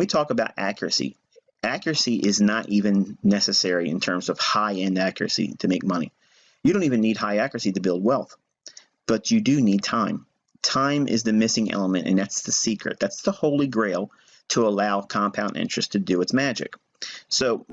When we talk about accuracy, accuracy is not even necessary in terms of high-end accuracy to make money. You don't even need high accuracy to build wealth, but you do need time. Time is the missing element, and that's the secret. That's the holy grail to allow compound interest to do its magic. So